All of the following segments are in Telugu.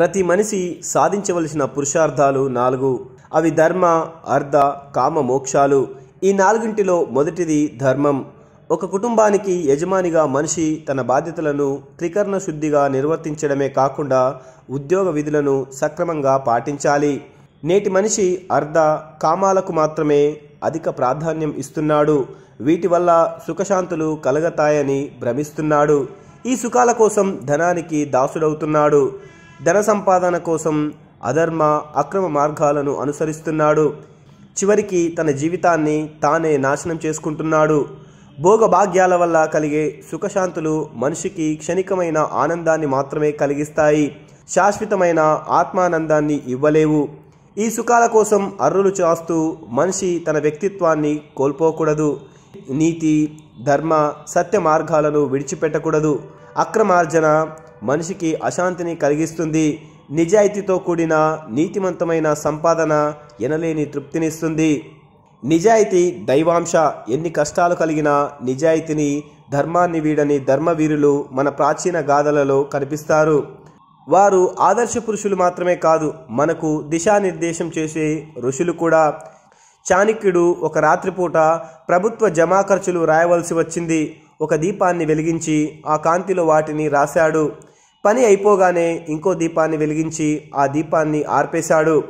ప్రతి మనిషి సాధించవలసిన పురుషార్థాలు నాలుగు. అవి ధర్మ అర్ధ కామ మోక్షాలు. ఈ నాలుగింటిలో మొదటిది ధర్మం. ఒక కుటుంబానికి యజమానిగా మనిషి తన బాధ్యతలను త్రికరణ శుద్ధిగా నిర్వర్తించడమే కాకుండా ఉద్యోగ విధులను సక్రమంగా పాటించాలి. నేటి మనిషి అర్ధ కామాలకు మాత్రమే అధిక ప్రాధాన్యం ఇస్తున్నాడు. వీటి వల్ల సుఖశాంతులు కలగతాయని భ్రమిస్తున్నాడు. ఈ సుఖాల కోసం ధనానికి దాసుడవుతున్నాడు. ధన సంపాదన కోసం అధర్మ అక్రమ మార్గాలను అనుసరిస్తున్నాడు. చివరికి తన జీవితాన్ని తానే నాశనం చేసుకుంటున్నాడు. భోగభాగ్యాల వల్ల కలిగే సుఖశాంతులు మనిషికి క్షణికమైన ఆనందాన్ని మాత్రమే కలిగిస్తాయి. శాశ్వతమైన ఆత్మానందాన్ని ఇవ్వలేవు. ఈ సుఖాల కోసం అర్రులు చాస్తూ మనిషి తన వ్యక్తిత్వాన్ని కోల్పోకూడదు. నీతి ధర్మ సత్య మార్గాలను విడిచిపెట్టకూడదు. అక్రమార్జన మనిషికి అశాంతిని కలిగిస్తుంది. నిజాయితీతో కూడిన నీతిమంతమైన సంపాదన ఎనలేని తృప్తినిస్తుంది. నిజాయితీ దైవాంశ. ఎన్ని కష్టాలు కలిగిన నిజాయితీని ధర్మాన్ని వీడని ధర్మవీరులు మన ప్రాచీన గాథలలో కనిపిస్తారు. వారు ఆదర్శ పురుషులు మాత్రమే కాదు మనకు దిశానిర్దేశం చేసే ఋషులు కూడా. చాణక్యుడు ఒక రాత్రిపూట ప్రభుత్వ జమా ఖర్చులు రాయవలసి వచ్చింది. ఒక దీపాన్ని వెలిగించి ఆ కాంతిలో వాటిని రాశాడు. పని అయిపోగానే ఇంకో దీపాన్ని వెలిగించి ఆ దీపాన్ని ఆర్పేశాడు.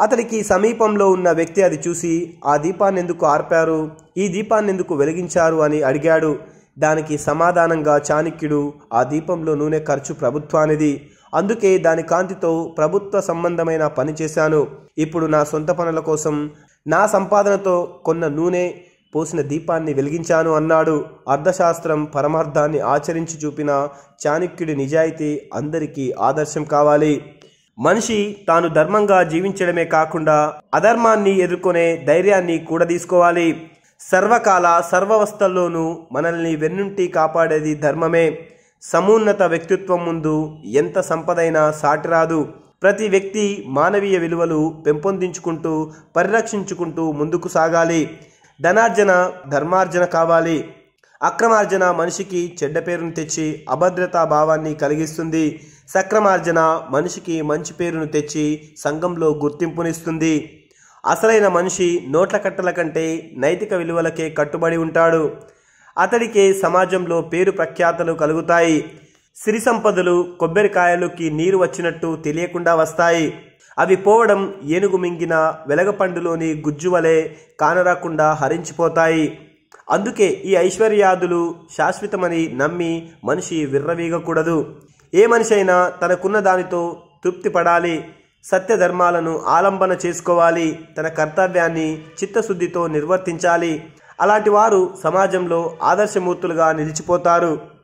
అతడికి సమీపంలో ఉన్న వ్యక్తి అది చూసి ఆ దీపాన్ని ఎందుకు ఆర్పారు? ఈ దీపాన్ని ఎందుకు వెలిగించారు? అని అడిగాడు. దానికి సమాధానంగా చాణక్యుడు ఆ దీపంలో నూనె ఖర్చు ప్రభుత్వానిది. అందుకే దాని కాంతితో ప్రభుత్వ సంబంధమైన పని చేశాను. ఇప్పుడు నా సొంత పనుల కోసం నా సంపాదనతో కొన్న నూనె పోసిన దీపాన్ని వెలిగించాను అన్నాడు. అర్థశాస్త్రం పరమార్థాన్ని ఆచరించి చూపిన చాణక్యుడి నిజాయితీ అందరికీ ఆదర్శం కావాలి. మనిషి తాను ధర్మంగా జీవించడమే కాకుండా అధర్మాన్ని ఎదుర్కొనే ధైర్యాన్ని కూడా తీసుకోవాలి. సర్వకాల సర్వవస్థల్లోనూ మనల్ని వెన్నుంటి కాపాడేది ధర్మమే. సమున్నత వ్యక్తిత్వం ముందు ఎంత సంపదైనా సాటిరాదు. ప్రతి వ్యక్తి మానవీయ విలువలు పెంపొందించుకుంటూ పరిరక్షించుకుంటూ ముందుకు సాగాలి. ధనార్జన ధర్మార్జన కావాలి. అక్రమార్జన మనిషికి చెడ్డ పేరును తెచ్చి అభద్రతా భావాన్ని కలిగిస్తుంది. సక్రమార్జన మనిషికి మంచి పేరును తెచ్చి సంఘంలో గుర్తింపునిస్తుంది. అసలైన మనిషి నోట్ల కట్టల కంటే నైతిక విలువలకే కట్టుబడి ఉంటాడు. అతడికే సమాజంలో పేరు ప్రఖ్యాతలు కలుగుతాయి. సిరి సంపదలు కొబ్బరికాయలుకి నీరు వచ్చినట్టు తెలియకుండా వస్తాయి. అవి పోవడం ఏనుగు మింగిన వెలగపండులోని గుజ్జు వలె కానరాకుండా హరించిపోతాయి. అందుకే ఈ ఐశ్వర్యాదులు శాశ్వతమని నమ్మి మనిషి విర్రవీగకూడదు. ఏ మనిషి అయినా తనకున్న దానితో తృప్తి పడాలి. సత్యధర్మాలను ఆలంబన చేసుకోవాలి. తన కర్తవ్యాన్ని చిత్తశుద్ధితో నిర్వర్తించాలి. అలాంటి వారు సమాజంలో ఆదర్శమూర్తులుగా నిలిచిపోతారు.